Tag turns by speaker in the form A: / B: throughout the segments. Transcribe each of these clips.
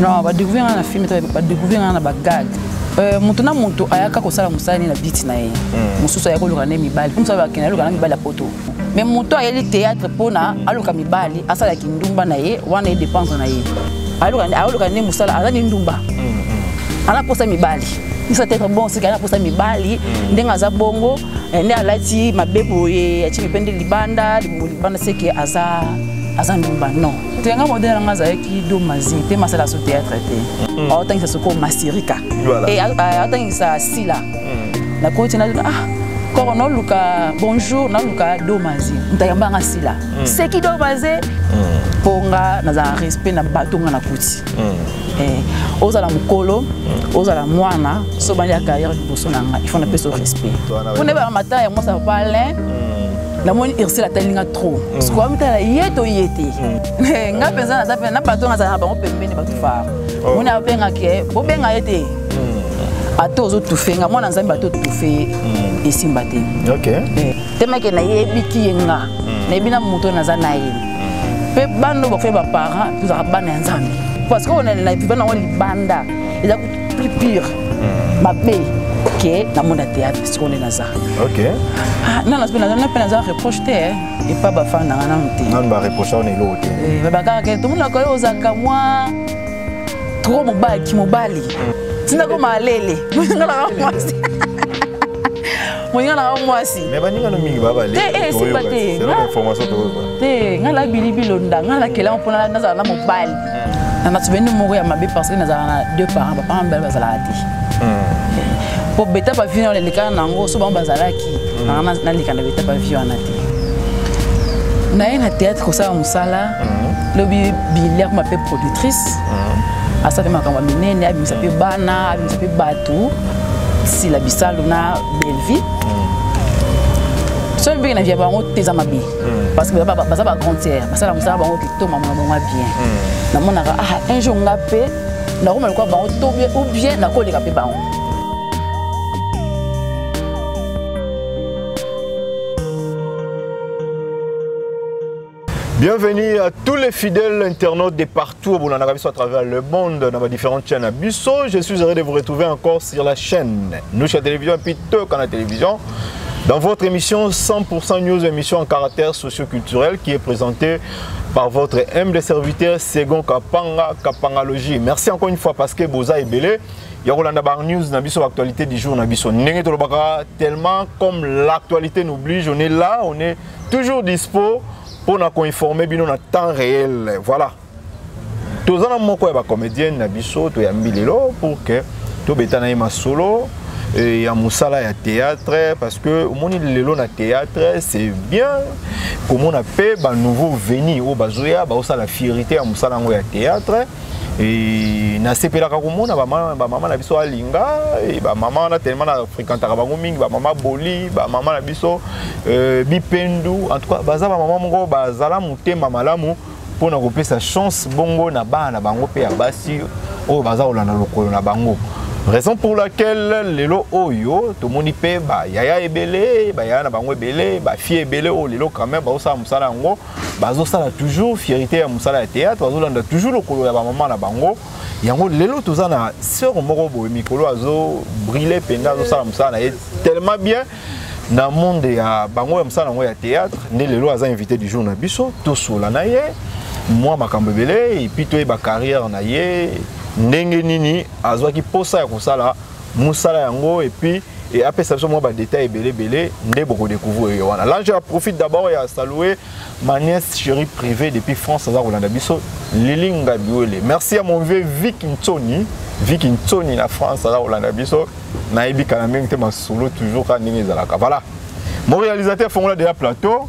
A: non badécouvrir nga na film te badécouvrir nga na bagag euh, moto na moto ayaka kosala mosala nini na biti na ye hmm. mosusu ayaka oluka nde mibali mpo mosala bakende aluka na mibali ya poto me moto ayeli théâtre mpona aluka mibali asala kindumba na ye wana ye dépense na ye aluka nde mosala aza nde ndumba hmm, hmm. ana mposa mibali biso tete bon soki ana mposa mibali ndenge aza bongo eh, nde alati mabe boye atyimi mpe nde libanda libanda seke aza ndumba non te nga modele na nga azalaki do mazi te masala so théâtre te mm. aotangisa soko masirika e aotangisa sila mm. nakoti na ah koko noluka bonjour noluka do mazi ntayamba nga sila mm. seki do mazi mpo nga nazala respect na bato nga nakuti eh, ozala mokolo ozala mwana so bandi ya carrière liboso na nga ifo napesa respect mpo nde bana matanga ya mwasi ya papa alain namoni ursel atali nga trop mm. sikoyo amitala ye to ye te mm. eh, nga mpenza naza mpe na bato nazala na bango pembeni bato far oh. moni abengaki ye bobenga ye te mm. ata ozotufe nga mwana nzambe ata otufe ye esimba te eh, temake nayebiki ye nga nayebi na moto naza na ye mpe bana oyo bakoya baparent tozalaka bana ya nzambe parce que oyo na viva nango libanda eza plus pure hmm. mabe ke namona théâtre sikoyo nde naza ah, nana mpe naza reproche te eh. epa bafan nanga nanu te
B: nanu bareproche wana eloko te eh,
A: babakaka ke tomonaka yo ozalaka mwa trop mobali kimobali hmm. tinakoma alele mozingalaka mwasi moninga nanga mwasi
B: mais baninga no mingi
A: babale eh, eh, esimba te information tokozwa te ngai la bilibilo nda ngai nakelama mpona nazala na mobali hmm. na natubeni moko ya mabe parce que nazalaka na deux parents bapanga mibale bazalaka te mpo hmm. beta bavie na elekana na yango so bango bazalaki hmm. nanga naleka na beta bavie wana te naye na théâtre kosala mosala lobi bilia kuma mpe productrice asala mpe makambo ya minene abimisa mpe bana abimisa mpe bato sila bisalu na bellevie soki mpe na vie ya bango te eza mabe hmm. parce que baza ba grande sere basala mosala bango kitoko mamona bango ya bien hmm. namonaka ah un jour nga mpe nakoma lokola bango to ou bien nakoleka mpe bango
B: Bienvenue à tous les fidèles internautes de partout à travers le monde dans ma différentes chaînes à Busso. Je suis heureux de vous retrouver encore sur la chaîne. Nous, chez la télévision, et puis la télévision dans votre émission 100% News, émission en caractère socioculturel qui est présentée par votre humble serviteur Segon Kapanga Kapangalogie. Merci encore une fois parce que Boza et belé. Yorolanda Bar News, Nabiso l'actualité du jour, Nabiso Nengetolobaka, tellement comme l'actualité nous oblige, on est là, on est Toujours dispo pour na ko informer bino na temps réel. Voilà. Tous en moko ya ba comédienne na biso to ya mbilelo pour que to betana ye masolo et ya musala ya théâtre parce que omoni lelo na théâtre c'est bien komona pe ba nouveau venu au bazoya ba osala fierté ya musala ngo ya théâtre Et nasepelaka komona bamama ba mama na biso alinga bamama wana tellement na fréquentaka bango mingi bamama boli bamama na biso euh, bipendu en tout cas baza bamama moko bazala motema malamu mpo na kopesa chance bongo na bana na bango mpe ya basi oyo baza kolanda lokolo na bango raison pour laquelle lelo oyo tomoni mpe bayaya ebele bayaya na bango ebele bafie ebele oyo lelo quand même baosala mosala yango bazosala toujours fierité ya mosala ya théâtre bazolanda toujours lokolo ya bamama na bango yango lelo toza na sœur moko boye mikolo azobrille mpenza azosala mosala na ye tellement bien na monde ya bango ya mosala yango ya théâtre nde lelo aza invité du jour na biso tosola na ye mwa makambo ebele epi toyeba carrière na ye ndenge nini azwaki mposa ya kosala musala yango et puis et apesa biso mwa badetail ebele ebele nde bokodecouvrir ye wana lange ya profite d'abord ya salue ma nièce chérie privée depuis france aza kolanda biso lili ngabiwele merci ya mon vieux vik nsoni vik nsoni na france aza kolanda biso nayebi kala mingi te masolo toujours kaka ndenge ezalaka voilà mon réalisateur fongola deja plateau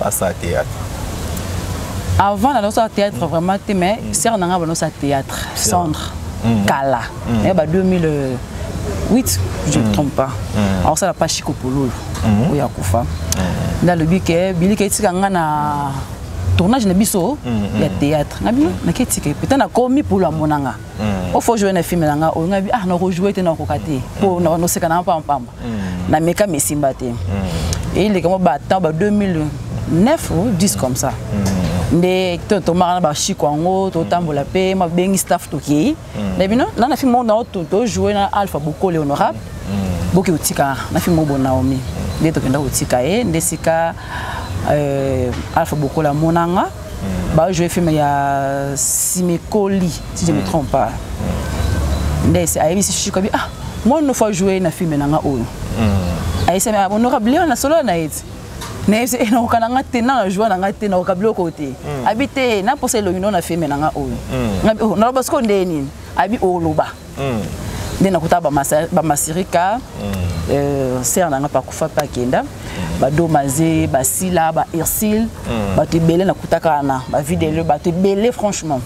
A: basala théâtre avant nanosala théâtre mm. vraiment te mais mm. sœur na ngai banosala théâtre centre mm. kala naye ba 2008 je ne trompe pas akosala pa chiko pololo oyo akufa nalobi ke bilika etika ngai na tournage na biso ya théâtre na bino naketika ye peut-être nakomi polo amonanga Mm. o faut jouer na film na nga oyo nga bi ah na ko jouer te na ko kate po na no seka na pamba pamba mm. na meka mesimba te mm. et il est comme ba temps ba 2009 ou 10 comme ça nde totomaka na bashiko yango totambola mpe mabengi staff tokei na bino na na filme nao tojoue na alpha bokole honorable boki kotika na filme obo naomi nde tokenda kotika ye nde sika alpha bokole amonanga mm. ba jouer film ya Simekoli si je me mm. trompe pas mm. ndese ayebisi Chichi Kabi ah moi une fois jouer na film nanga oyo mm. ayebisi ah, honorable Léon na solo na yeti nayebisi eh, nakoka na nga te na joie na nga te nakoka biloko te mm. abi te naposa elongi no na filme na nga oyo mm. oh, naloba sikoyo ndenge nini abi oloba mm. nde nakuta bamasirika mm. euh, sere na ngai mpe akufa mpe akenda mm. badomaze basila ba ursile mm. bato ebele nakutaka wana bavidele bato ebele franchement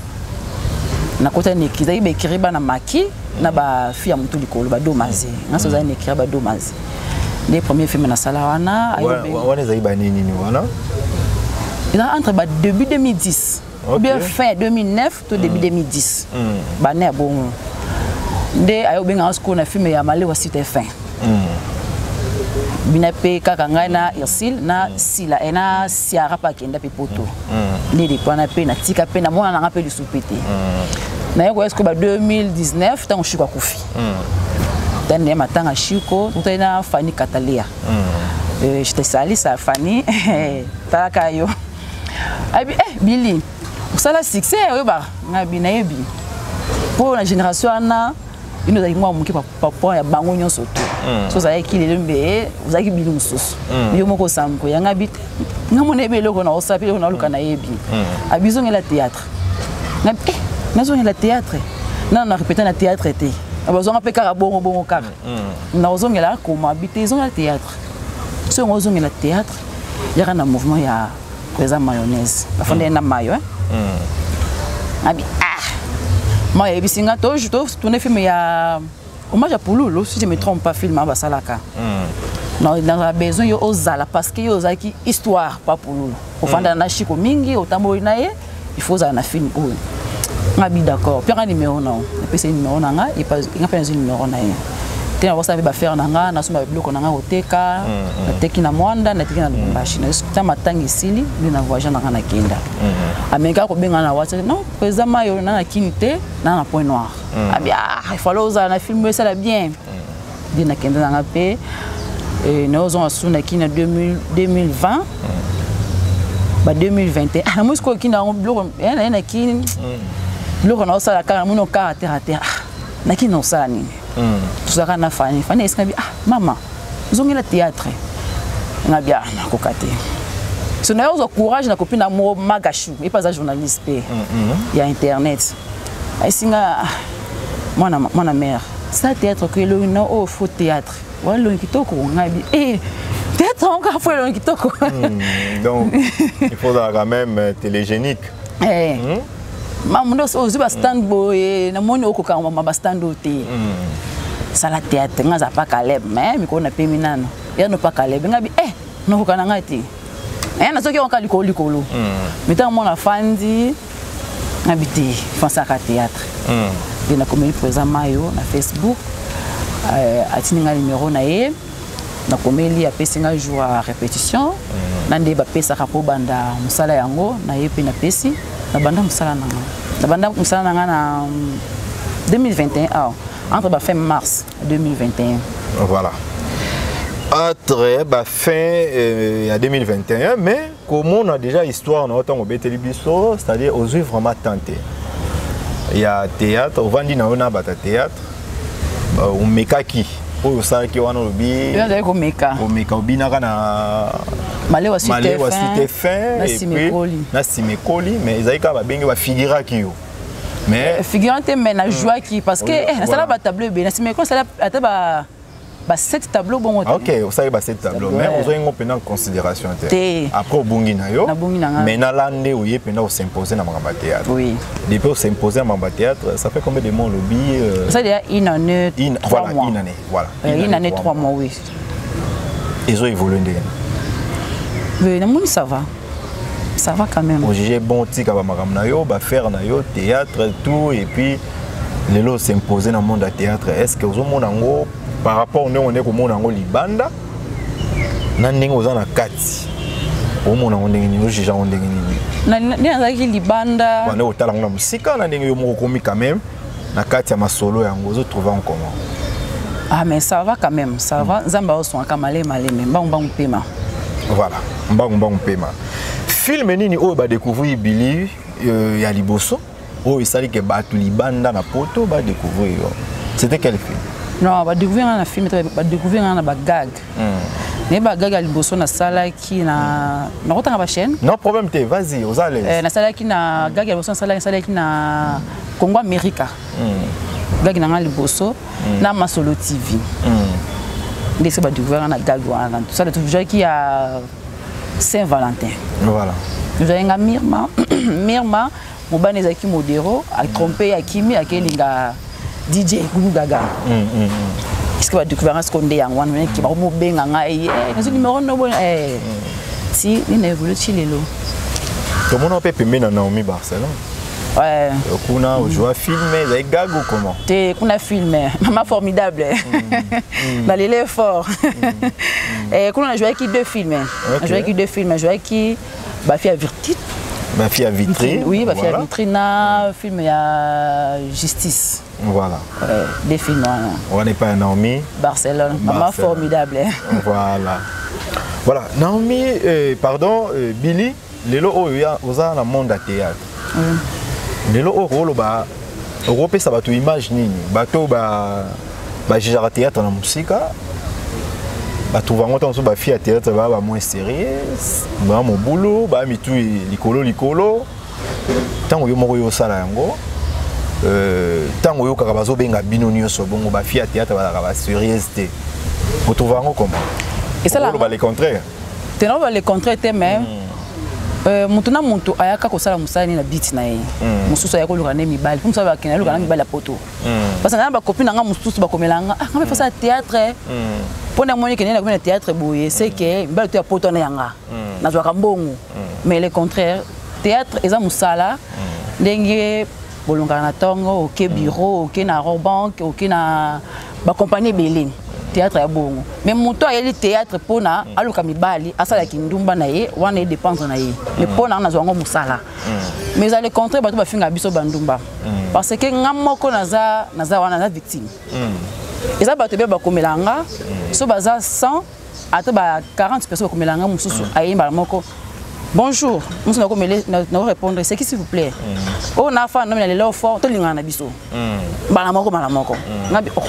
A: nakota neki ezalaki baekiri bana maki na bafi ya motu likolo badomaze nyonso ezali neki ya badomaze nde premier film nasala wana
B: wana ezali banini wana
A: eza entre ba début 2010 okay. ou bien fin 2009 to début 2010 bana ya bongo nde aye obenganga sikoyo na filme ya malewa site fin bina mpe kaka ngai na ursile na sila e na siara mpe akenda mpe poto nde depuis wana mpe natika mpe na mwana na ngai mpe lisusu mpe te naye koya sikoyo ba 2019 ntango shiko akufi tani naye matanga shiko totali na fani katalea je te salisa fani talaka yo abi eh bili osala succès oyebaka ngai bi nayebi mpo na génération wana bino ozalaki mwa moke papa ya bango nyonso te hmm. so ozalaki kilelo mbe ozalaki bino mosusu hmm. yo moko osambo yanga bi te nga mona yebi eloko na osala mpe eloko na oluka hmm. nayebi abizongela théâtre eh, nazongela théâtre nano na répéta na théâtre te bazwanga mpe kaka bongo bongo kaka nakozongela akoma bi te ezongela théâtre soki yango ozongela théâtre yaka na mouvement ya eza mayonnaise nafondeli mm. na mayo eh? mm. abi ah mayo ayebisi nga tourne filme ya hommage ya pululu si je me trompe pas filme basalaka nazala mm. besoin yo ozala parce que yo ozalaki histoire pa pululu ofandana na shiko mingi otamboli na ye il faut ozala na film oyo nga bi d'accord mpe nga numero na yo napesi ye numero na nga nga mpe nazwi numero na ye te nakosala mpe bafere na nga nasomba babiloko na nga koteka mm, mm. nateki na mwanda nateki na lubumbashi nta matanga esili nde na voyage na nga nakenda mm-hmm. amekaka kobenga na whatsapp non président mayo na na kini te na na point noir mm. abi ah il fallait ozala na film oyo esala bien nde nakenda na nga mpe eh, naozonga susu na kina 2020 ba 2021 ah, namoni sikoyo kini yango biloko eh, naye na kini mm. biloko naosala kaka namoni okaka terre a terre ah, na kini naosala nini mm. tozalaka na fani fani ayesi ngabi ah mama zongela théâtre ngabi ah nakoka te so naye ozwa courage na kopi na moko magashu epe aza journaliste mpe mm, ya internet ayesi nga ah, mwana mwana mère sa théâtre ko elongi na oyo oh, faux théâtre wana elongi kitoko ngabi eh théâtre yango kaka fo elongi kitoko hmm,
B: donc il faut ozala quand même euh, télégénique
A: eh. hmm? mamu nde ozwi bastand boye namoni okokanga ma bastand oyo te hmm. sala théâtre nga aza pa caleb mais mikolo na pemi nano yano pa caleb ngabi eh nokokana ngai te eh, nazoki yango kaka likolo likolo mitango mwana afandi nabi te fansaka théâtre hmm. nde nakomeli présent mayo na facebook euh, atindi ngai numéro na ye nakomeli apesi ngai jour ya répétition hmm. na nde bapesaka mpo banda mosala yango na ye mpe napesi nabanda mosala na ngai nabanda mosala na ngai na 2021 awa entre ba fin mars 2021
B: voilà entre ba fin euh, ya 2021 mais komona déjà histoire na yo ntango obeteli biso c'est-à-dire ozwi vraiment tente ya théâtre ovandi na yo na bata théâtre omekaki oyo osalaki wana olobi
A: ozali komeka
B: omeka obinaka na
A: malewa
B: site fin
A: na
B: sima ekoli mais ezali kaka babenge bafigiraki yo mais
A: figurante mais na jouaki parce que eh, nasala batableau ebele na sima ekoli asala ata ba ba sept tableau bongo
B: te ok osali ba sept tableau mais ozwaki ngo mpena considération te après obungi na yo mais nala nde oye mpena osimposer na makambo ya théâtre
A: oui.
B: depuis osimposer na makambo ya théâtre ça fait combien de mois olobi euh...
A: ça déjà une année
B: in,
A: trois
B: voilà,
A: mois
B: une année voilà
A: euh, une, une année trois mois oui
B: ezo évolue ndenge
A: oui namoni ça va ça va quand même
B: ojuge bon tika bamakambo na yo bafaire na yo théâtre tout et puis lelo osimposer na monde ya théâtre est ce que ozomona yango par rapport ndenge onde komona yango libanda na ndenge oza na kati omona yango ndenge nini ojuge yango ndenge nini
A: nde nazalaki libanda
B: bande otala yango na mosika na ndenge yo moko okomi quand même na kati ya masolo yango ozo trouve en comment
A: ah mais ça va quand même ça va mm. nzambe aosungaka male male me mbangu mbangu mpema
B: voilà mbangu mbangu mpema film nini oyo badecouvrir bili euh, ya liboso oyo esali ke bato libanda na poto badecouvrir yo c'était quel film
A: non badecouvrir nga na film te badecouvrir nga na bagag naye bagage ya liboso nasalaki na nakotanga bachaîne
B: non problème te vas-y oza alaise
A: eh, nasalaki na gage ya liboso nasalaki nasalaki na congo america hmm. gage na ngai liboso hmm. na masolo tv hmm. nde se badouvraka na gage wana tosala tozwaki ya saint valentin
B: voilà
A: tozwaki nga mirma mirma mobani ezalaki modero atrompe mm. akimi akelinga dj gulu gaga mm, mm, eske badécouvrir nga siko nde yango wana nayeke bango mobenga ngai eh, nazo numero no boye eh. ti nini evolue ti lelo
B: tomona mpe pembeni na naomi barcelone
A: Ouais.
B: Euh, kuna ojua film ezali gag ou comment
A: te kuna film mama formidable balele mm. mm. fort mm. eh, kuna najoyaki deux films najoyaki deux films najoyaki ba fille ya virtite
B: ba fille ya vitrine
A: oui ba fille
B: ya
A: vitrine na film ya justice
B: voilà
A: euh, des films wana
B: wana epai ya naomi
A: barcelone mama formidable
B: voilà voilà naomi euh, pardon euh, billy lelo oyo oza na monde ya théâtre lelo oyo kooloba okopesa bato image nini bato bajugeaka théâtre na mosika batrouva yango ntango mosusu bafille ya théâtre baa ba moins sérieux baa mobulu baa mitu likolo likolo ntango yo moko yo osala yango ntango euh, oyokaka bazobenga bino nyonso bongo bafille ya théâtre bazalaka basérieuse te otrouva yango comment
A: esalaka
B: le contraire
A: te na le contraire te mais hmm. euh, moto na moto ayaka kosala mosala nini na biti na ye hmm. mosusu ayaka oluka nde mibali mpo mosusu bakenda oluka na mibali ya poto hmm. parce que na bakopi na ngai mosusu bakomela nga ah, ngai fasala théâtre mpo na moni kende nakomi na théâtre boye c'est que mibali to ya poto wana ya nga nazwaka mbongo mais le contraire théâtre eza mosala ndenge bolongaka na ntongo oke bureau oke na robank oke na ba compagnie ebele théâtre ya bongo mais moto ayeli théâtre mpona mm. aluka mibali asala kindumba na ye wana edépendre na ye mais mm. mpona nga nazwa yango mosala mm. mais ezali contraire bato bafinga biso bandumba parce que nga moko naza naza wana naza victime eza bato ebele bakomela nga so baza 100 ata ba 40 personnes bakomela nga mosusu mm. aye mbala moko bonjour mosusu nakomele nakorépondre seki s'il vous plaît mm. oyo oh, nafa nomi na lelo fort tolingana na biso mm. mbala moko mbala moko mm. ngabi oh.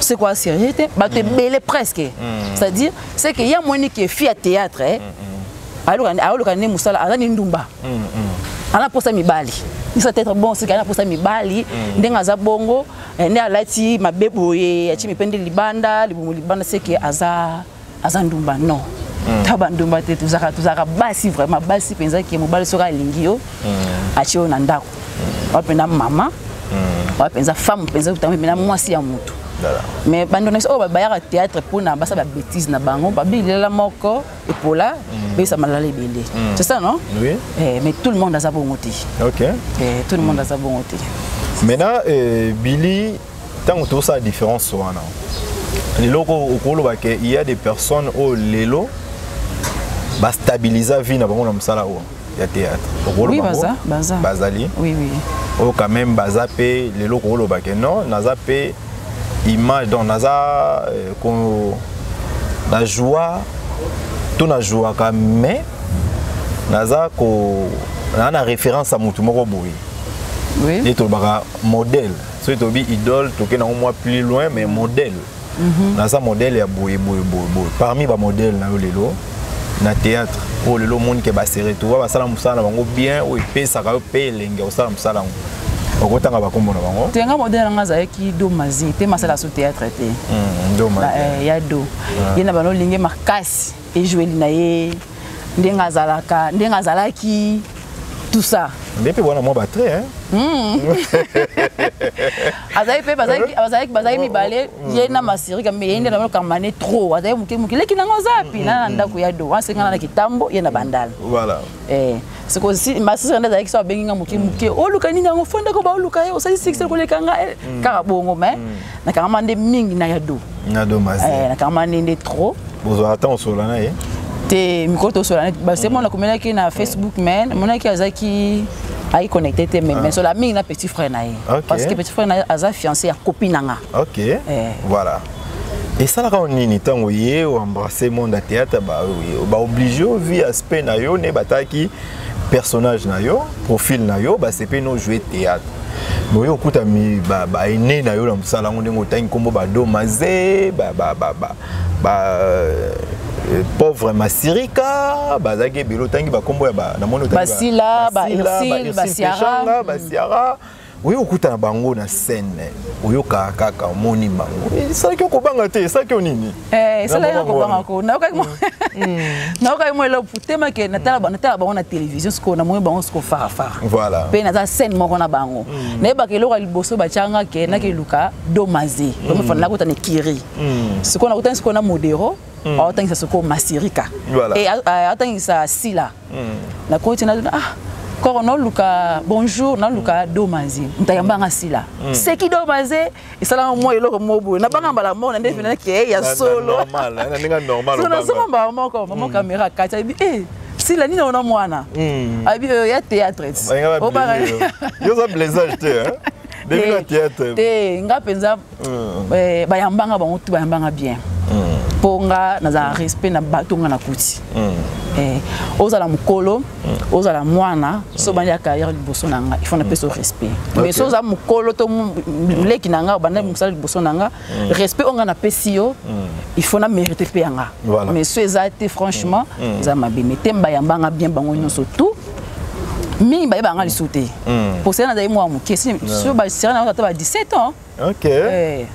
A: c'est quoi sérieux te bato mm. ebele presque mm. c'est à dire c'est que ya moni ke fille ya théâtre eh? mm, mm. ayoluka nde mosala aza ni ndumba mm, mm. ana mposa mibali isa tete bon c'est que ana mposa mibali mm. ndenge aza bongo eh, nde alati mabe boye atimi mpe nde libanda libumu libanda seke aza aza ndumba non hmm. ta bandumba te tozalaka tozalaka basi vraiment basi mpenza ke mobali soki alingi yo hmm. atye yo na ndako hmm. oyo mpenza mama oyo mpenza femme mpenza otanga mpenza mwasi ya motu mais bandonasi oyo bayaka théâtre mpona basala babétise na bango babilela moko epola besa malala ebele c'est ça non
B: oui.
A: eh, mais tout le monde aza bongo te
B: ok
A: eh, tout le monde aza bongo te
B: maintenant eh, billy ntango tozosala différence wana lelo okoloba ke il y a des personnes oyo lelo bastabiliza vie na bango na mosala oyo ya théâtre
A: oui, baza, baza.
B: bazali
A: oui, oui.
B: oyo oh, quand même baza mpe lelo kokoloba ke non naza mpe image donc naza euh, ko, na joua to na jouaka mais naza ko naa na référence ya motu moko boye
A: oui.
B: ye tolobaka modèle soki tolobi idole toke nango mwa plus loin mais modèle Mhm. naza modèle ya boye boye boye boye parmi bamodèle na yo lelo na théâtre oyo lelo omoni ke baseretova basala mosala na bango bien oyo epesaka yo mpe elengi ya kosala mosala yango okotanga bakombo na bango
A: te nga modèle nanga azalaki do mazi te masala so théâtre te
B: hmm,
A: do mazi eh, ya do ah. ye na bana olingi makasi ejoueli na ye ndenge azalaka ndenge azalaki tout ça
B: nde mpe wana mwa batre hmm.
A: azali mpe bazalaki mibale hmm. ye na masirika me ye nde na balokamba ne trop azalaki moke moke leki nango ozapi hmm. na na ndako ya do asengana na kitambo ye na bandala sikoyo masisi nde azalaki so abengi nga moke moke oluka nini yango fo ndako baoluka ye osali sikisele koleka nga eh, mm. kaka bongo mai mm. nakangama nde mingi na ya do eh, nakangama nde nde trop
B: bozwa ata osola na ye
A: te mikolo tosola base mona komelaki na facebook mai monaki azalaki ayi connecté te mais ah. sola mingi na petit frère na ye parce que petit frère na ye aza fiancé ya copine na nga eh.
B: voilà esalaka nini ntango ye oembrasse monde ya théâtre baoblige ba ovi aspect na yo ne bataki personnage na yo profil na yo basepe no joue théâtre boye okuta baene na yo na mosala yango ndenge otangi nkombo badomaze ba, ba, ba, ba, ba, euh, pauvre masirika bazalaki ebele otangi bakombo ya namoni
A: basila basiara
B: oyo okuta na bango na scène oyokaka kaka omoni bango esalaki yo kobanga te esalaki yo nini
A: eh,
B: esalaki yo
A: kobanga ko nayokaki mwa mm. mm. elo tema ke natala bango na télévision sikoyo namoni bango sikoyo farafara
B: voilà
A: mpe naza scène moko na bango mm. nayebaka eloko ya liboso batyanga ke nakeluka domaze omefana nakota na kiri sikoyo nakutani sikoyo na modero aotangisa sikoyo masirika aotangisa sila na koti na ah koko noluka bonjour noluka mm. domaze moto ayambanga mm. sila mm. seki domaze esalaka mwa eloko moko boye nabanga mbala moko na nde vena
B: ke ya
A: solo nazonga mbala moko mama kamera kati ayebi e sila nini ona mwana ayebi oyo ya théâtre
B: oza blaisage te
A: te nga mpenza mm. eh, bayambanga bango tu bayambanga bien mm. po nga nazala respect na bato nga nakuti mm. eh, ozala mokolo mm. ozala mwana so obandi ya carrière liboso na nga ifo napesa mm. respect
B: okay.
A: mais so oza mokolo to leki na nga obanda mosala liboso na nga mm. respect oyo nga napesi yo mm. ifo na mérite mpe ya nga
B: voilà.
A: mais so eza te franchement mm. eza mabe mais te mbayambanga bien bango nyonso tout mingi bayebaka nga lisusu te hmm. posele nazali mwa moke so basere na ata ba 17 ans eh,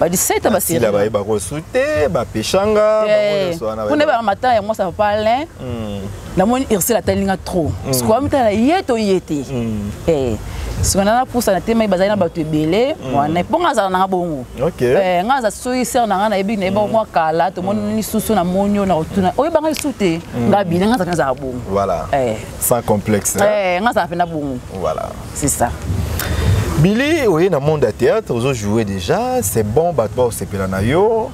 A: ba 17 ans
B: basere bayeba kosu te bapeshanga eh,
A: mpona ebaka matanga ya mwasi ya papa alain hmm. namoni ursule atali nga trop hmm. sikoya mitala ye to ye te eh, sikoyo nana pusana te mai bazali na bato ebele wana mpo nga azala nanga bongo
B: Okay.
A: Eh, nga aza soki sœur na nga nayebi na yeba mm. mwa kala tomonani mm. susu na monio na otuna oyebanga lisusu te mm. nga bina nga azalaki nazala bongo
B: voilà.
A: eh.
B: sans complexe
A: eh, nga azala mpena bongo
B: voilà.
A: c'est ça
B: Billy, oui, dans le monde du théâtre, vous jouez déjà, c'est bon, bah, c'est Pelanayo,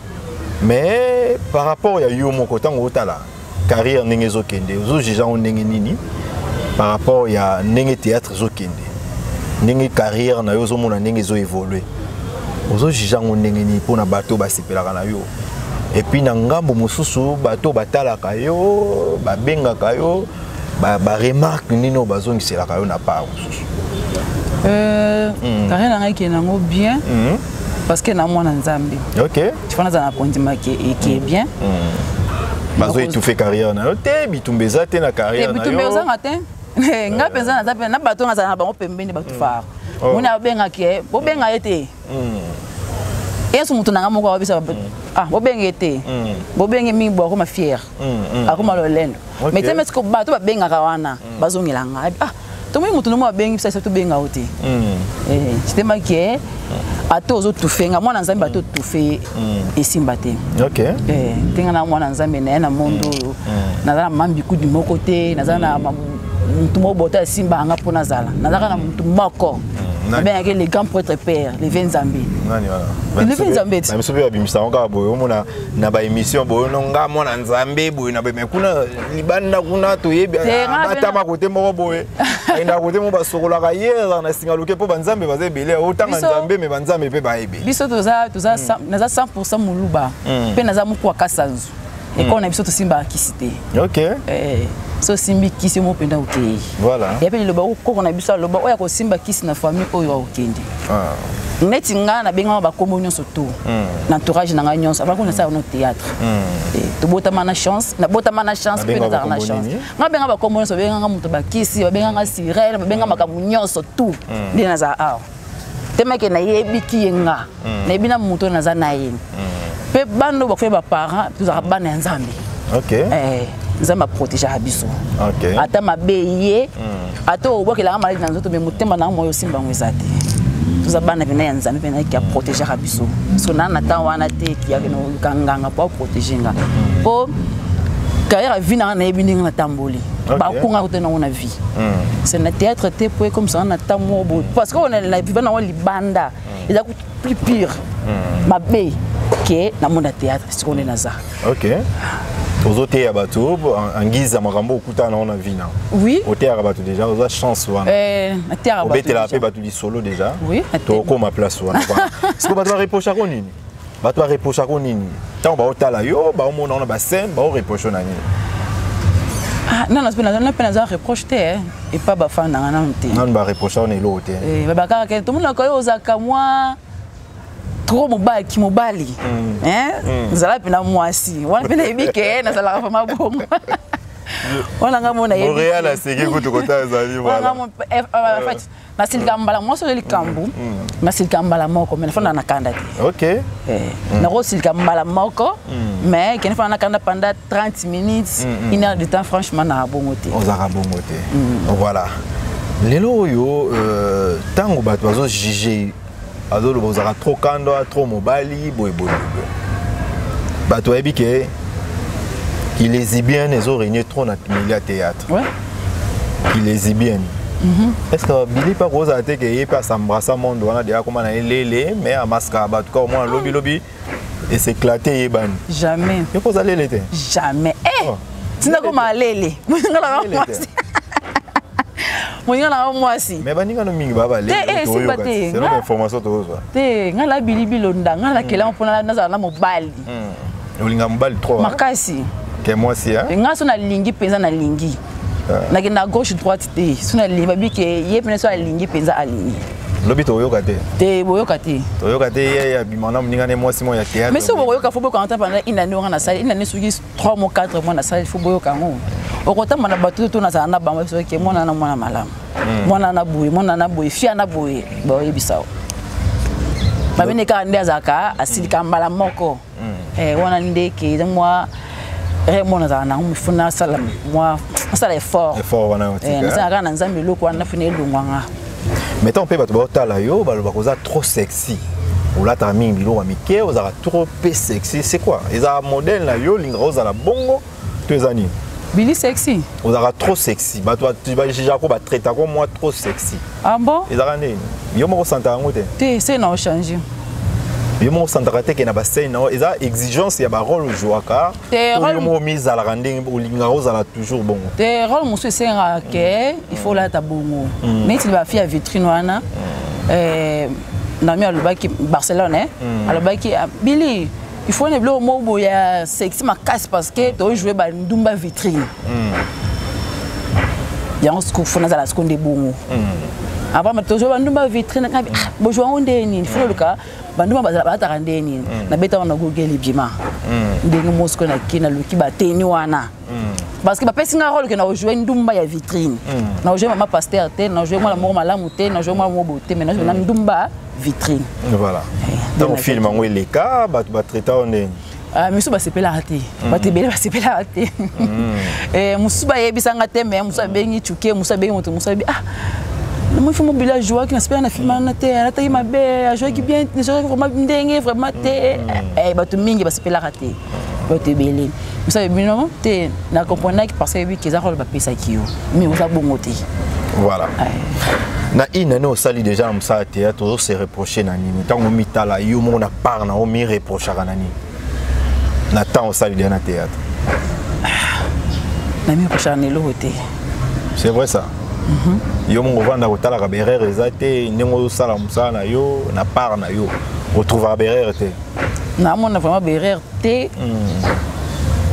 B: mais par rapport à Yomo, quand on est là, carrière ndenge ezokende ozojuge yango ndenge nini par rapport ya ndenge théâtre ezokende ndenge carrière na yo ozomona ndenge ezoévolue ozojuge yango ndenge nini mpo na bato basepelaka na yo epuis na ngambo mosusu bato batalaka yo babengaka yo ba, ba remarque nini oyo bazongiselaka yo na part mosusu
A: euh, mm. kare na ngai kende yango bien
B: mm.
A: parce que na mwana nzambe
B: okay.
A: tifo nazala na kondima ke eke mm. bien
B: mm. bazo étouffe carrière na yo te bitumba eza te na carrière na yo bitumba
A: ozanga te eh, nga mpenza naza mpe na bato nazala na bango pembeni bato mm. far
B: oh.
A: moni abengaki ye bobenga ye te yesu moto na ngai moko abisa ah bobenge ye te bobenge mingi bwakoma fiere akoma lolendo mais teme siko bato babengaka wana bazongela ngai ah tomoni moto nomo abengi bisa biso tobenga yo te sitemaki e ata ozotufe nga mwana nzambe ata otufe esimba te te nga na mwana nzambe naye na monde oyo naza na mambikudi moko te naza na motu moko bota esimbaka nga mpo nazala nazalaka na motu moko abengaki le grand prêtre père leve nzambe leve nzambe ti
B: na ba émission boyo no nga mwana nzambe boye na beme kuna libanda kuna toyebi abatama kote moko boye ayenda kote moko basokolaka ye azala na singa loke mpo banzambe baza ebele otanga nzambe me banzambe mpe bayebi
A: biso toza toza hmm. naza 100 moluba hmm. mpe naza mokua kasanzu hmm. ekolo na biso tosimbaka kisi te
B: ok
A: eh, so osimbi kisi omo mpenza okei
B: voilà
A: ya mpe liloba okoko na biso aloba oyo akosimba kisi na famille oyo akokende
B: Ah.
A: neti nga nabengama bakombo nyonso to hmm. na entourage na ngai nyonso avakuna sala no théâtre hmm. eh, tobotama na chance nabotama na chance mpe nazalaka na chance nga benga bakombo nyonso babenganga moto bakisi babenganga sirene babenga makambo nyonso tout hmm. nde nazala awa temeke nayebi ki ye nga nayebi na moto naza na ye mpe hmm. bana oyo bakoya baparent tozalaka hmm. bana ya nzambe eh, nzambe aprotegeaka biso ata mabe ye hmm. ata obwakelaka maladi na nzoto me motema na moyo osimba yango eza te toza bana mpena ya nzambe mpena ki aprotegeaka biso so naa na ntango wana te kiaka nganga mpo aprotege nga mpo carrière ya vie nanga nayebi ndenge natamboli bakonga kote nango na vie c'est na théâtre te mpo ekomisa nga na ntango moko boye parce que na viva nango libanda eza plus pure hmm. mabe ke na monde ya théâtre sikoyo nde naza
B: okay. ozoteya bato anguise ya makambo okutana nango na vi na
A: oui
B: oteyaka bato déjà oza chance wana
A: eh,
B: obetelaka mpe bato lisolo déjà tokoma place wana siko bato bareprochako nini bato bareprochako nini ntango baotala yo baomona wana bascène baoreproche na nini
A: ah, nana mpe naza reproche te eh. epa bafandanga nanu te
B: nanu bareprocha wana eloko te
A: eh, babakaka kende tomonaka yo ozalaka mwa trop mobali kimobali mm. eh? mm. zala mpe na mwasi wana mpe nayebi ke eh, nazalaka vraimen bongo wana nga mona yebi
B: montréal aseki kutu kota
A: azali
B: voilà
A: nasilika mm. mbala mwasi oyo likambo mm. mm. nasilika mbala moko me nafanda na kanda te
B: ok
A: eh, mm. nakosilika mbala moko mm. me kende fanda na kanda pendant 30 minutes mm, mm. une heure de temps franchement na bongo te
B: ozalaka bongo te mm. voilà lelo oyo ntango euh, bato bazojuge azoloba ozalaka trop kandwa trop mobali boye boye boye bato bayebi ke kilesibienne ezo régner trop na milieu ya théâtre
A: ouais.
B: kilesibienne Mm -hmm. est ce que bili mpe akozala te ke ye mpe asambrasa monde wana deya akoma na ye lele mais amaska bato kaka omona lobilobi et c'est
A: éclaté
B: yebani jamais yoko ozalele te
A: jamais eh
B: oh.
A: tina ko malele moninga
B: na nga
A: mwasi moninga na nga mwasi
B: mais baninga no mingi baba
A: lele eh, eh, to
B: yoka
A: c'est l'homme
B: information to ozwa
A: te nga la bili bilonda nga na kela mpona hmm. nazala na mobali hmm.
B: olinga mobali trop
A: makasi
B: ke mwasi
A: hein nga so nalingi mpenza nalingi ah. nakenda à gauche droite te so nalingi babi ke ye mpena so alingi mpenza alingi
B: lobi toyoka te
A: te boyoka te
B: toyoka te ye ya bimana moninga ne mwasi moko ya théâtre
A: mais soki bokoyoka fo boyoka ata pendant une année wana na sali une année soki 3 mois 4 mois na sali fo boyoka yango okotamba na bato to nazala na bango soki mwana na mwana malamu hmm. mwana na boye mwana na boye fia na boye baoyebisa yo babene kaka nde azalaka asilika mbala moko eh, wana nde ke eza mwa rêve mwana azala nango mifo nasala mwa nasala effort eh, nasala kaka na nzambe eloko wana nafina elongwa
B: nga metan mpe bato baotala yo baloba koza trop sexy olataka mingi biloko ya mike ozalaka trop mpe sexy c'est quoi eza modèle na yo olingaka ozala bongo to eza nini
A: bili sexy
B: ozalaka trop sexy bato bajija ko batraite yango mwa trop sexy
A: ah bon
B: ezalaka nde yo moko osanta yango te
A: te se na ochange
B: yo moko osantaka te ke na bascene na yo eza exigence ya barole
A: ojwaka
B: yo moko mizalaka ndenge olingaka ozala toujours bongo
A: te role mosusu esengaka ke il faut olata bongo mm. neti bafi ya vitrine wana mm. eh, nami alobaki barcelone eh, mm. alobaki ah, bili il faut na biloko moko boye ya sexi makasi parce que tojoue bandumba vitrine hmm. yango siko fo nazala siko nde bongo hmm. avant tojoue bandumba vitrine kabi ah, bojoue yango ndenge nini fo noluka bandumba balataka ndenge nini hmm. nabeta wana google ebima ndenge mo siko nake naluki bateni wana parce que bapesi nga role ke naojoue ndumba ya vitrine naojoue mama paster te naojoue mwana moko malamu te naojoue mwana moko bote mai naojoue na ndumba vitrine
B: voilà ntango film yango eleka bato batraita yo ndenge
A: ah, misusu basepelaka te mm. bato ebele basepelaka te mm. eh, mosusu bayebisanga te me mosusu abengi cuke mosusu abengi moto mosusu ayebi ah namoni fo mobili ajouaki nasepela na filme wana te alataki mabe ajouaki bien vraiment ndenge vraiment te mm. eh, bato mingi basepelaka te bato ebele misabe bino te na comprenaki parce yebi keza kolo bapesaki yo mais oza bongo te
B: voilà na une année osali déjà na mosala ya théâtre ozo se reproche na nini ntango omitala yo moko na part na omi reprochaka na nini na ntango osali deja na théâtre
A: na mi reprochaka na eloko te
B: c'est vrai ça mhm. yo moko ovanda kotalaka baerreur eza te ndenge osala mosala na yo na part na yo otrouvaka baerreur te
A: naamona vraiment berere te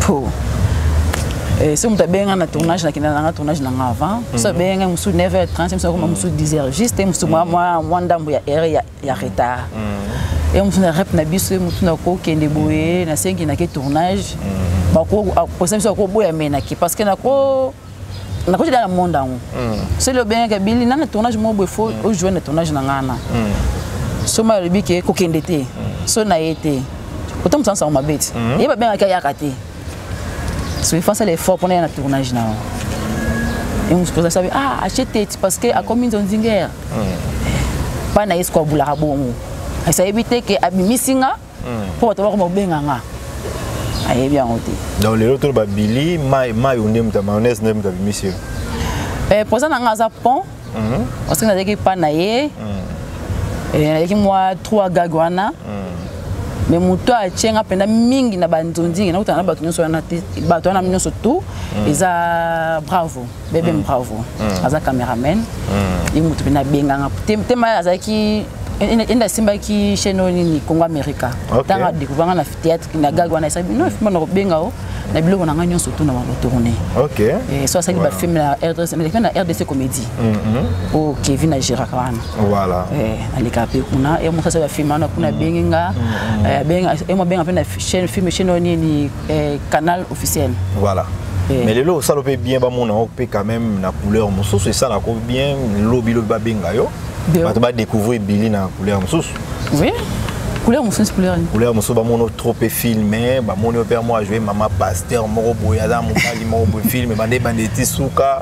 A: po mm. eh, soki moto abenga na tournage nakenda nanga tournage nanga avant mm. so abenga mosusu 9 heure 30 mosusu akoma mosusu 10 heure juste mosusu mwa ndambo ya heure ya retard ye mosusu na rep na biso ye mosusu nakokende boye nasengi nake tournage bakokosa biso akoboya menake parce que nako nakoti da na monde yango seli obengaka bili nanga tournage moko boye fo ojoue na tournage na ngai na soma alobi ke kokende te so na ye te otambusa nsango mabe ti ye babengaki ayaka te soki fasala effort mpona ya na tournage na yango emusukoza sabi ah achete ti parce que akomi nzonzingere mpa na ye sikoabulaka bongo asayebi te ke abimisi nga mpo bato bakoma kobenga nga ayebi yango te
B: donc lelo toloba bili mayo nde moto ya mayonnaise nde moto ya bimisi yo
A: eh, posa na nga aza pont mhm. parce que nazalaki epa na ye mhm. eh, nazalaki mwa trois gag wana mhm. me moto atye nga mpenza mingi na banzonzingi nakutana na bato nyonso wana te bato wana nyonso tout eza bravo bebe mm. bravo mm. aza cameraman mm. ye moto mpena abenganga tema azalaki ende asimbaki chaine oyo nini congo america ntango adécouvre nga na théâtre na gag wana esabi no efimba na kobenga o na biloko na ngai nyonso tuna bakotourne eh, so asali bafilme na rdc na rdc comédie mm-hmm. o kevin agiraka wana eh, aleka mpe kuna ye moko asali bafilme wana kuna mm-hmm. abengi nga mm-hmm. eh, abenga mpe na chaine filme chaine oyo nini eh, canal officiel
B: voilà eh. mais lelo osala mpe bien bamona yo mpe quand même na couleur mosusu esalako bien lobi lobi babenga yo bato badécouvrir bili na couleur mosusu
A: oui couleur mosusu couleur nini
B: couleur mosusu bamoni trop mpe filme bamoni yo mpe mwa joue mama pasteur moko boye aza mobali moko boye filme bande
A: bande eti suka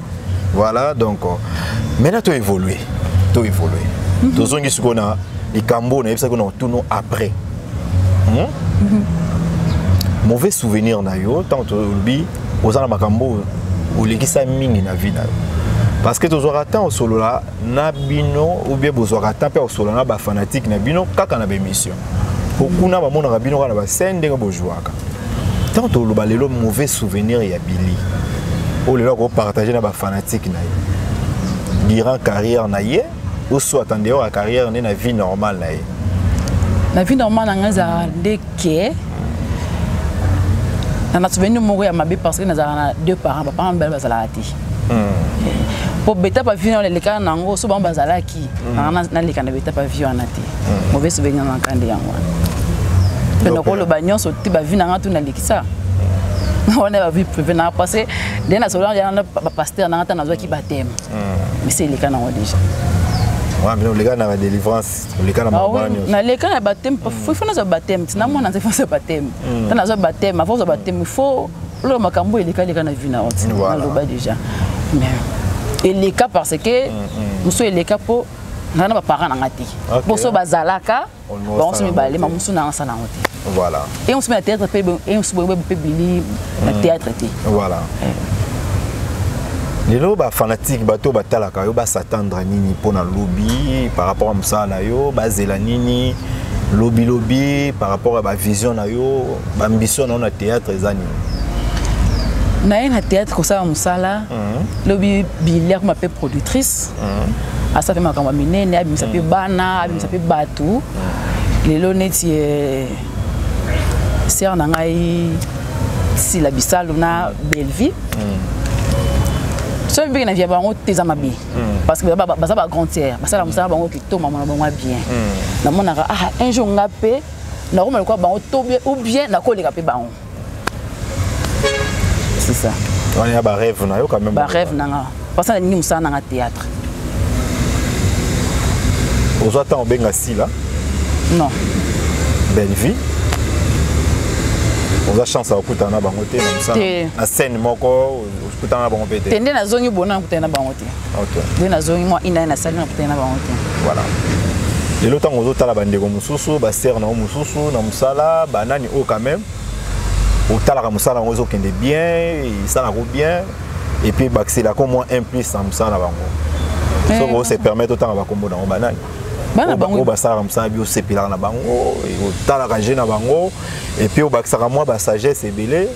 B: voilà donc maintenant to évoluer to évoluer mhm. tozongi sikoyo na likambo oyo nayebisaki na otuno après hmm? mhm. mauvais souvenir na yo ntango tolobi oza na makambo oyo olekisa mingi na vie na yo parce que tozwaka ntango osolola na bino ou bien bozwaka ata mpe kosolola na bafanatike na bino kaka na baémission po kuna bamonaka bino kaka na bascène ndenge bojwaka ntango toloba lelo mauvais souvenir ya bili oyo lelo akopartage na bafanatike na ye durant carrière na ye ou soit en dehors ya carrière nde na vie normale na ye
A: na vie normale na ngai ezalaka nde ke na na souvenir moko ya mabe parce que nazalaka na deux parents baparent mibale bazalaka te mpo hmm. beta pavio na elekana na yango so bango bazalaki hmm. naleka na beta pavio wana te hmm. mauvais souvenir na nka nde yango wana mpe nakoloba nyonso te bavi na nga tu nalekisa wana bavi privé na nga parce nde nasolola yana na bapaster na nga ta nazwaki bateme misi eleka na yango déjà
B: oleka na badelivrance oleka na mabala nyonso
A: naleka na bateme ifo nazwa bateme ntina mwana nza ifo nazwa bateme ta nazwa bateme avant ozwa bateme ifo loba makambo eleka eleka na vie na yo ti naloba déjà mais eleka parce que mm, mm. mosusu eleka mpo ngai na baparent na ngai te boso bazalaka bango mosusu mibale ma mosusu nanga asala yango te ye mosusu na théâtre mpe ye mosusu boyeba mpe bili na mm. théâtre te
B: voilà eh. lelo bafanatique bato batalaka yo basatandra nini mpo na lobi par rapport ya mosala na yo bazela nini lobilobi par rapport ya bavision na yo ba ambition na na théâtre eza nini
A: naye na théâtre kosala mosala mhm. lobi biliar ma mpe productrice mhm. asa mpe makambo ya minene abimisa mpe mhm. bana abimisa mpe bato lelo neti eh, sere na ngai sila bisalu na bellevie soki mpe na vie ya bango te eza mabe parce que baza ba grand tiere basala mosala bango kitoko mamono bango ya bien namonaka ah un jour nga mpe nakoma lokola bango to ou bien nakoleka mpe bango c'est ça
B: wana ya barêve na yo quand même
A: barêve na nga parce que nalingi mosala na nga théâtre
B: ozwa ntango obenga sila
A: non
B: belle vie oza chance ya kokutana na bango te na scène moko okutana na bango mpe te
A: te nde nazongi bona nakutana na bango te okay. nde nazongi mwa ina ye nasali na kutani na bango te
B: voilà lelo ntango ozotala bandeko mosusu basere na yo mosusu na mosala banani oyo quand même otalaka mosala yango ezokende bien esalaka bien epuis bakiselaka mwa un plus na mosala na bango
A: eh.
B: soki ose permettre otanga bakombo na yango banani
A: bana
B: bango oyo basalaka mosala bi osepelaka na bango otalaka je na bango epuis obakisaka mwa basagesse ebele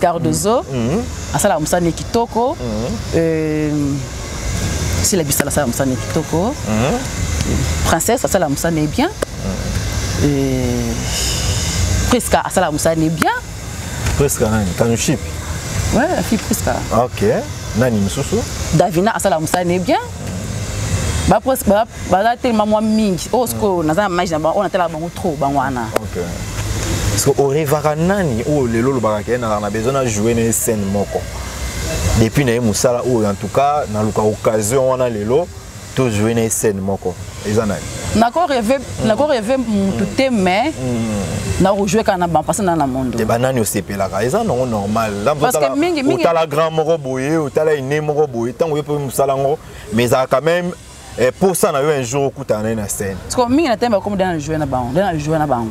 A: Cardozo asalaka mosala ne kitoko sila bisala asala mosala ne kitoko princesse asala mosala ne bien Prisca asala mosala ne bien
B: Prisca nani kanuship
A: ouais la fille Prisca
B: ok nani mosusu
A: Davina asala mosala ne bien baza telema mwa mingi oyo oh, sikoyo mm. naza na mage na bango oyo natalaka bango trop bango wana
B: orevaka nani oyo oh, lelo olobaka ke nazala na besoin na joue na scène moko depuis na ye mosala oyo oh, en tout cas naluka occasion wana lelo tojoue na ye scène moko eza nani
A: nako reve nako reve mutu mm. te mais mm. nako jouer kana ba passer na mondo
B: te ba nani osepelaka eza nango normal
A: parce que mingi mingi
B: otala grand moko boye otala ine moko boye tango yepe musala ngo mais ça quand même eh, posa na yo un jour okutana na scène
A: parce
B: que
A: mingi na
B: tembe comme dans jouer na bango
A: dans jouer na bango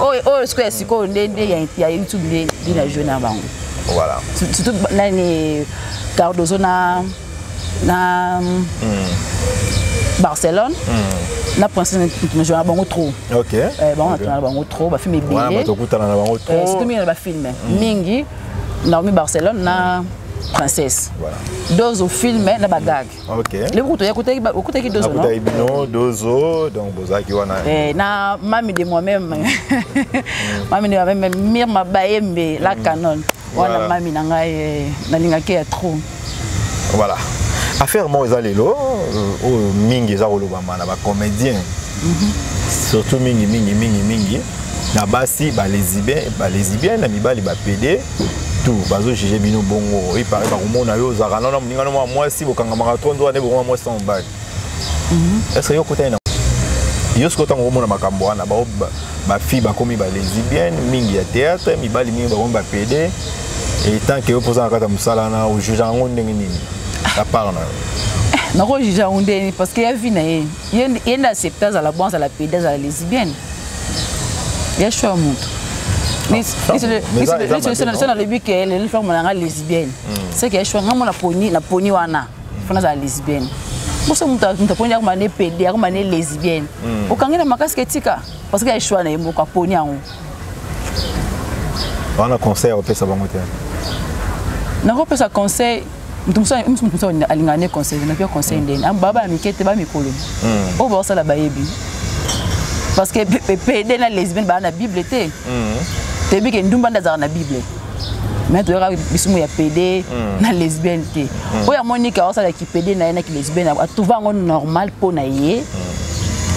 A: oyo oyo sikoyo ya sikoyo nde nde ya youtube nde nde na jeu na bango
B: voilà
A: surtout nani cardozo na na hmm. barcelone hmm. na princesse najoa na bango trop eh, bango natona na bango trop bafilme
B: ebelesurtout
A: mingi na bafilme hmm. mingi naomi barcelone na princesse dozo filme na bagage
B: Okay.
A: Le kutu ya kutaki ba kutaki dozo. Na
B: kutaki bino dozo donc bozaki wana.
A: Eh na mami de moi même. Mm. mami de moi même Mirma Baembe la mm. canon. Wana
B: voilà.
A: mami na ngai eh, nalingaki ya trop.
B: Voilà. Affaire mo eza lelo euh, oyo mingi eza kolobama na ba comédiens. Mm -hmm. Surtout mingi mingi mingi mingi na basi ba lesbiennes ba lesbiennes na mibali ba PD tout bazo juge bino bongo il paraît bakomona yo ozalaka nao na moninga no mwa mwasi bokangamaka to nzoka nde bokoma mwasi na mobali mhm. est ce que yo okutani na yo sikoyo ntango okomona makambo wana bao bafille bakomi balesibienne mingi ya théâtre mibali mingi bakomi bapede etant ke yo mpoza na kati ya mosala wana ojuge yango ndenge nini apart na yo eh,
A: nakojuge yango ndeni parce que ya vie na ye ye nde accepte azala bon azala pede azala lesbienne ya choix ya
B: moto
A: liso nalobi ke lelo fo mona nga lesbienne seke ya choix nga mona poni na poni wana fo nazala lesbienne boso moto aponi yakoma ne pede yakoma ne lesbienne hmm. okangi na makasi ketika parce que ya choix na ye moko aponi yango
B: wana conseil opesa bango te
A: nakopesa conseil mutu mosusu mutu mosusu alingaka nde conseil na pia conseil ndeni ah, baba ya mike te bamikolo hmm. oyo baosala bayebi parce que pede na lesbienne baa na bible te hmm. toyebi ke ndumba nde azalaka na bible mais toyaka bisumu ya pede hmm. na lesbienne te oyo amonike aosala kipede na ye na kilesbienne atrouva yango normal mpo na ye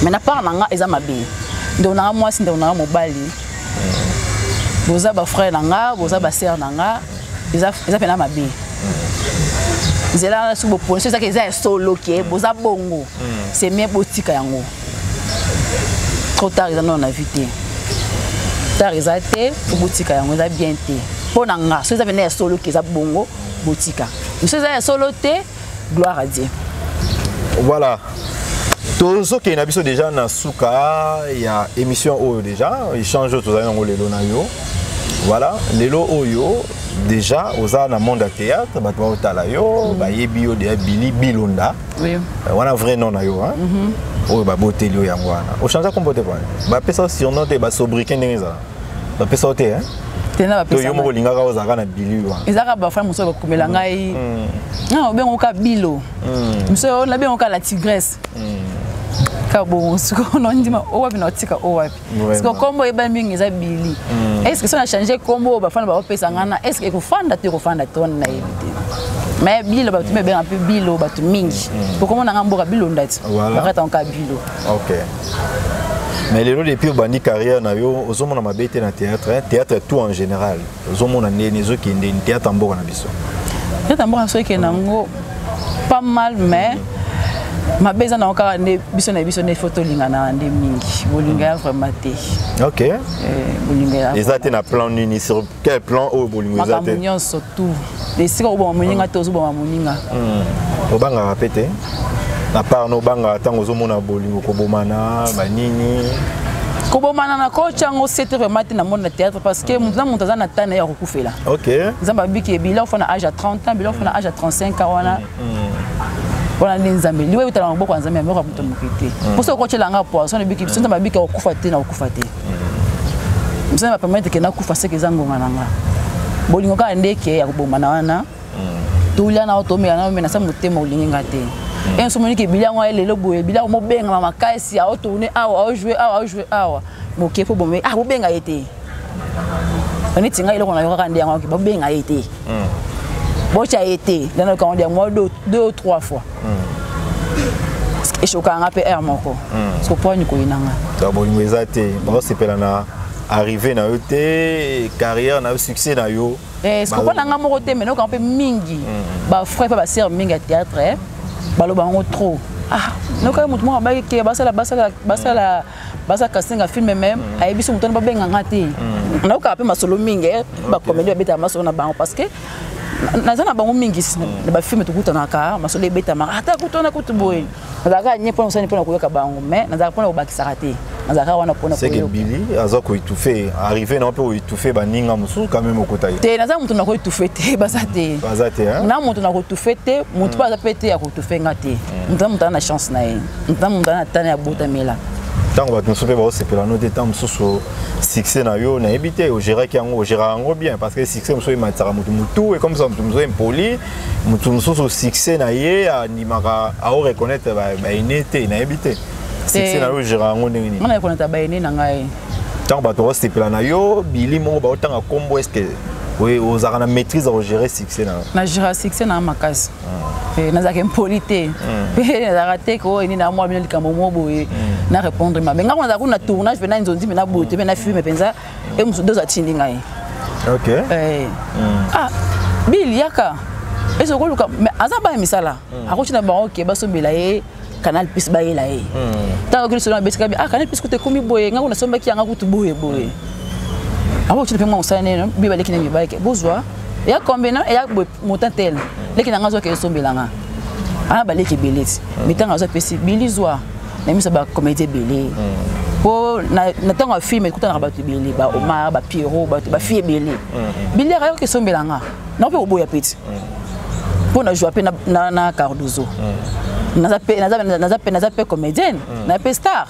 A: mais na part na nga eza mabe ndeko na nga mwasi ndeko na nga mobali boza bafrère na nga boza basere na nga eza eza pena mabe nzela wana soki boponi soki ezaki eza ya solo ke boza bongo c'est mieux botika yango trop tard eza nano na vie te tard eza te fo botika yango eza bien te mpo na nga soki eza pena ya solo ke eza bongo botika mosusu eza ya solo te gloire à dieu
B: voilà tozokende na biso déjà na suka ya émission oyo déjà échange oyo tozali yango lelo na yo voilà lelo oyo déjà oza na monde ya théâtre bato baotala yo bayebi yo deja bili bilonda euh, wana vrai nom na yo mhm. oyo baboteli yo yango wana ochange kombo te bapesa surnom te basobrike ndenge ezala bapesa yo te hein? yo moko olingaka ozalaka na bili wana
A: ezalaka bafrai mosusu bakomela mm. ngai mm. na obengo ka bilo mm. mosusu nabengo ka la tigresse ka bongo sikoyo nondima o wapi na otika o wapi sikoyo nkombo oyeba mingi eza bili estce so na change nkombo oyo bafana baopesa ngai na estce ekofanda to ekofanda to wana nayebi te mais bilo bato mibengaka mpe bilo bato mingi okomona ngai mboka bilo ndati bakata nka
B: bilo mais lelo depuis obandi carrière na yo ozomona mabe te na théâtre hein? théâtre tout en général ozomona ndeni ezokende ni théâtre mboka na biso
A: théâtre mboka na biso ekende yango pas mal mais mabe eza nango kaka nde biso na biso nde fo tolinganaka nde mingi bolinga ya vraiment te
B: ok
A: eh, bolinga
B: eza te na plan nini quel plan oyo bolingo eza te
A: makambo nyonso tout esika oboma moninga te ozoboma moninga
B: hmm. obangaka mpe te na part na obangaka ntango ozomona bolingo kobomana banini
A: kobomana na coach yango sete vraiment te na monde na théâtre parce que moto na moto aza na tane ya kokufela nzambe abiki ebila ofa na age ya 30 ans bila ofa na age ya 35 ans wana mm, mm. wana nde nzambe liwa eutalaka maboko ya nzambe ya moko ya moto moke te mposo okotyelanga poison ebiki biso nzambe abiki akokufa te na kokufa te msana ba permettre que nakufa seke eza ngonga na nga bolingo kaka ndeke ya kobombana wana tolia na otomela na omena sa motema olingi nga te mm. enso omoni ke bilango ya lelo boye bilango mobengama makasi aotourne awa aojoue awa aojoue awa moke mpo bombe ah bobenga ye te neti ngai eloko nayokaka nde yango babenga ye te mm. botya ye te nanokango yango deux ou trois fois eshokaka nga mpe aire moko soki mpo ani koyina nga
B: bolingo eza te baosepela na arrivé na yo te carrière na yo succès na yo eh,
A: sikopo na nga moko te mai nokanga mpe mingi mm. bafrai mpe basere mingi ya théâtre eh. baloba yango trop ah, nokaki motu moko abaki ke basala basala basala baza kasenga filme meme mm. ayebisi moto wana babenga nga te mm. nayokaka mpe masolo mingi eh. bacomédie babetaka masolo na bango parce que naza na bango mingi na bafilme tokutanaka masolo ebetamaka ata kutu wana kutu boye nazalaka nye mpona kosani mpona koyoka bango mais nazalaka mpona kobakisaka te nazalaka wana mpona
B: koyokabili aza koetufe arrive na mpe oetufe baninga mosusu quand même okota ye
A: te naza moto na koetufe te baza te
B: baza te
A: na moto na kotufe te moto mpe aza mpe te ya kotufe nga te moto na moto aza na chance na ye moto na moto aza na tana ya botamela
B: ntango bato mosusu mpe baosepela no te ntango mosusu succès na yo nayebi te ogeraki yango ogeraka yango bien parce que succès mosusu ematisaka motu motu e comme ça motu mosusu impoli motu mosusu succès na ye andimaka ao reconnaître baine te nayebi te succès na yo ogeraka yango ndenge nini
A: reconnaître baine na ngai
B: ntango bato bakosepela na yo bili moko baotanga nkombo estce ozalaka na maîtrise ya kogere succès na yo
A: na gera succès na makasi Eh, nazalaka impoli te mpe hmm. nazalaka te ko nini na mwa bino likambo mo boye hmm. na répondre mabe ngai kuna nazalaka kuna tournage mpe na nzonzi mpe na boye te mpe na filme mpenza e mosu dozo atindi ngai ok eh. hmm. ah bill yaka ese okoluka mais aza baya misala akoti na bango oke basombela ye canal plus bayela ye ntango okili solo abetikabi ah canal plus kutu ekomi boye ngai kuna sombaki yanga kutu boye boye akoti mpe mwa mosala neno bibaleki na mibaleke bozwa eya combien eya boye mota tel leki na nga azwaka esombela nga aa ah, baleki ebele ti mi ntango azwapesi bili zwa na miso bakomedi ebele mpo mm. na ntango ya filme ekutanaka bato ebele ba omar ba pierrot bato bafille ebele mm. bili yaka yoka esombela nga nao mpe koboya peti mpo mm. na joua mpe na cardozo naza mpe comédienne naza mpe star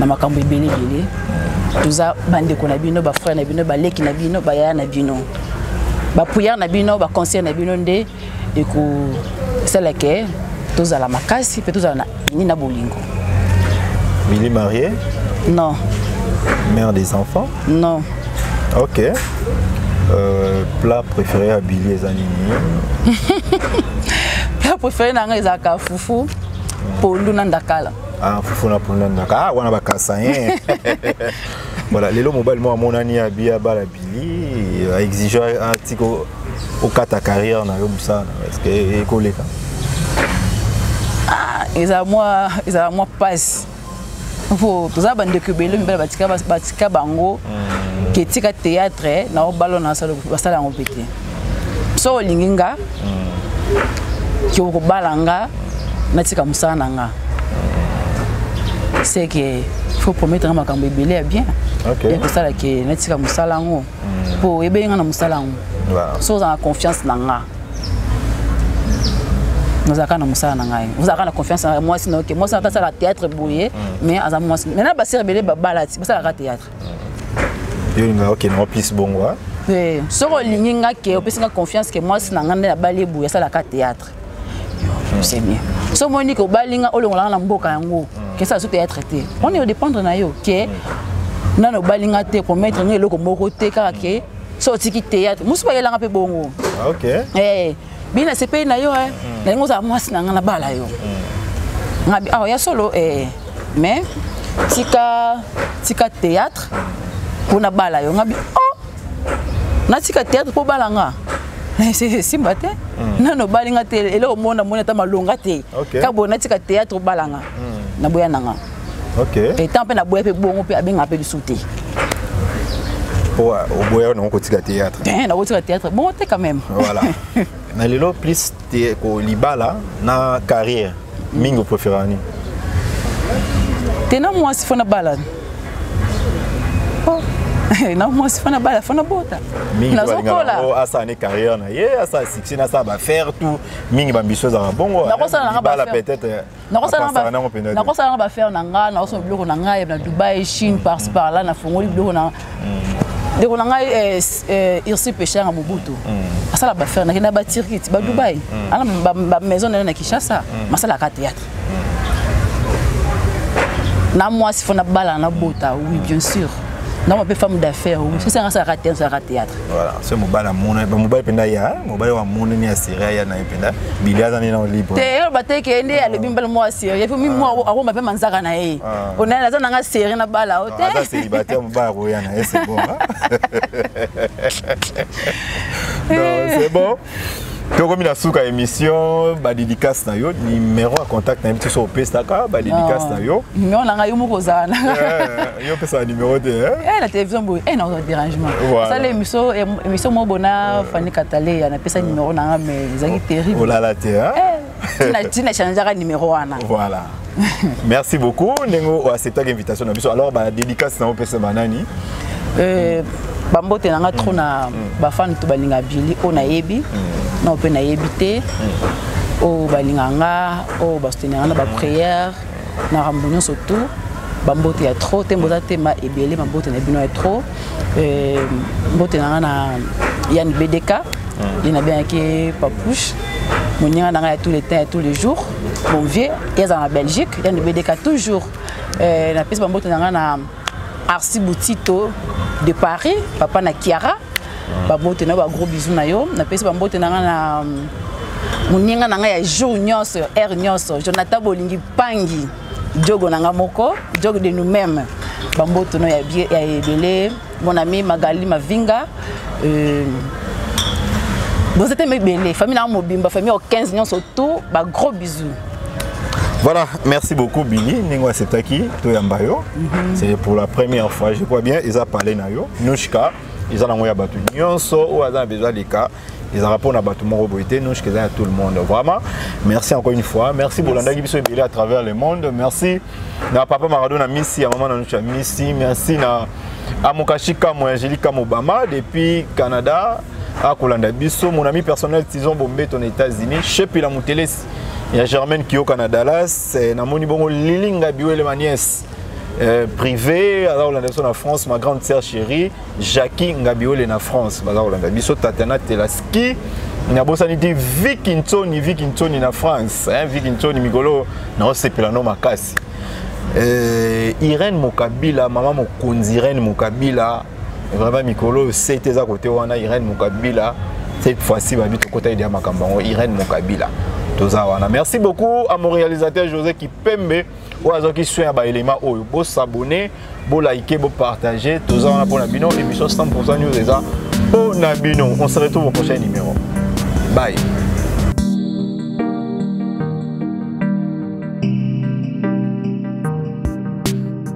A: na makambo ebele ebele toza bandeko na bino bafrère na bino baleki na bino bayaya na bino bapuyare na bino baconseil na bino nde ekosala ke tozala makasi mpe tozala na ini na bolingo
B: bili marie
A: non
B: mère des enfants
A: non
B: ok euh, plat préféré ya bili eza nini
A: plat préféré na ngai ezalaka fufu pondu na ndakala
B: ah fufu na punda ndaka ah wana ba kasayen voilà lelo mobali moko amonani ya bia bala bili a exige atika okata carrière na yo mosala est ce que ekoleka ah,
A: ezala mwa ezala mwa mpasi mpo toza bandeko ebele mibale batika bango hmm. ketika théâtre na obalo na basala yango mpe te soki olingi nga ke okobala nga natika mosala na nga c'est que faut promettre nga makambo ebele ya bien ya kosala ke natika mosala yango mpo hmm. oyebeli nga na mosala yango soki oza na confiance na nga nazalaka na mosala na ngai ozalaka na confiance na mwasi na oke mwasi atasala théâtre boye hmm. mais aza mwasi maintenant basere ebele babalati basalaka théâtre
B: yo olingaka okende ngo plus bongo ah?
A: eh, soki olingi nga ke opesi nga confiance ke mwasi na nga nde nabali ebuya asalaka théâtre hmm. c'est bien so omoni ke obali nga olongolaka na mboka yango hmm. kesa azo théâtre te wana eodépendre na yo ke hmm. nano obali nga te promettre nga eloko moko te kaka ke so otiki théâtre mosusu bayelanga mpe bongo ah, eh, Bien na sepeli na yo eh. Na lingo za mwasi na nga na bala yo. Ngabi ah ya solo eh mais tika tika théâtre pour na bala yo ngabi oh na tika théâtre pour bala nga. esimba te hmm. nano obali nga te eloko mona moni ata malonga te kaka boye natika théâtre obala nga hmm. naboya na nga okay. etant mpe naboya mpe bongo mpe abenga mpe lisusu te
B: oboya nango kotika théâtre eh,
A: nakotika théâtre bongo te quand même
B: voilà na lelo plus ko libala na carrière mingi opréférera nini
A: te na mwasi fo nabala oh. na mwasi fana bala fana bota
B: nazokolaasaani carrière na ye asala succès nasala bafaire tout mingi bambiso ezalaka bongo nakosala nanga peut-être
A: nakosala na bafaire na ngai nakosoma biloko na ngai na dubai chine parci par là nafongoli biloko na mm. ndeko na ngai eh, eh, ursi peshanga mobutu mm. asala bafaire nakei na batirkit badubai mm. ana bamaison na yo na kinshasa masalaka théâtre na mwasi fo nabala nabota oui bien sûr nanga mpe femme d'affaire oui sosi anga asalaka te asalaka théâtre
B: voilà so mobali amona mobali mpenza ya mobali wa monene ya seria ya na ye mpenza bili aza nde na libre
A: te yo bateke ye nde alobi mbala mwa seria epi mimi akoma mpe manzaka na ye onani aza nanga serie na bala o te
B: aza célibataire mobali akoya na ye c'est bon c'est bon tokomi na suka ya émission badédicace na yo numéro ya contact na yebi te so opesaka badédicace na yo
A: numéro na ngai yo moko ozala na eh,
B: yo opesaka numéro te eh?
A: Eh, na télévision boye e naoza dérangement osala émission émission moko bona fani kataleya napesa numéro na ngai mais ezalaki terrible
B: olala te
A: tina changeaka numéro wana
B: voilà merci beaucoup ndenge oacceptaki invitation na biso alors badédicace na opesa banani euh,
A: bambote na nga tro mm. na mm. bafane to balinga bili oyo nayebi mm. nao mpe nayebi te oyo balinga nga oyo basotenanga na baprière na rambo nyonso tout bambote ya trop te mboza te ma ebele bambote na bino ya trop euh, mbote na nga na yani bdk hmm. ye nabengaki ye papouche moninga na ngai ya tous les temps ya tous les jours bon vieux ye azala na belgique yani bdk toujours euh, napesi bambote na ngai na Arsi Butito de Paris, papa na Kiara. Ah. Babote na ba gros bisous na yo. Na pesi bambote na nga na moninga na nga ya jour nyonso, heure nyonso. Jonathan Bolingi Pangi, Diogo na nga moko, Diogo de nous-mêmes. Bambote na ya ya ebele, mon ami Magali Mavinga. Euh, vous êtes mes bébés, famille na mobimba, famille au 15 nyonso tout, ba gros bisous.
B: Voilà, merci beaucoup Billy. Ningo acceptaki to yamba yo. Mhm. C'est pour la première fois, je crois bien, ils a parlé na yo. Nushka, ils en ont ya batu nyonso ou aza besoin de cas. Ils en répondent à batu moko boite, Nushka à tout le monde. Vraiment, merci encore une fois. Merci Bolanda qui biso à travers le monde. Merci na papa Maradona Missi, à maman na Nushka Missi, merci na Amokashika moi Angelica Obama depuis Canada. akolanda biso mon ami personnel tison bombeto na états-unis shepela motelesi ya Germaine Kioka na Dallas eh, namoni bongo Lilinga Biwele ma nièce eh, privé aza kolanda biso na France ma grande sœur chérie Jackie Ngabiwele na France baza kolanda biso Tatiana Telaski nabosani te Vicky Ntoni Vicky Ntoni na France hein, Vicky Ntoni mikolo naosepela no makasi eh, Irène Mokabila mama mokonzi Irène Mokabila vraiment mikolo oyo sete eza kote wana irene mokabila cette fois-ci babi tokotaki deya makambo yango irene mokabila toza wana merci beaucoup à mon réalisateur josé kipembe oyo azwaki soin ya baelema oyo bosabone bolike bopartage toza wana mpo na bino émission 100 news eza mpo na bino on se retrouve au prochain numéro bye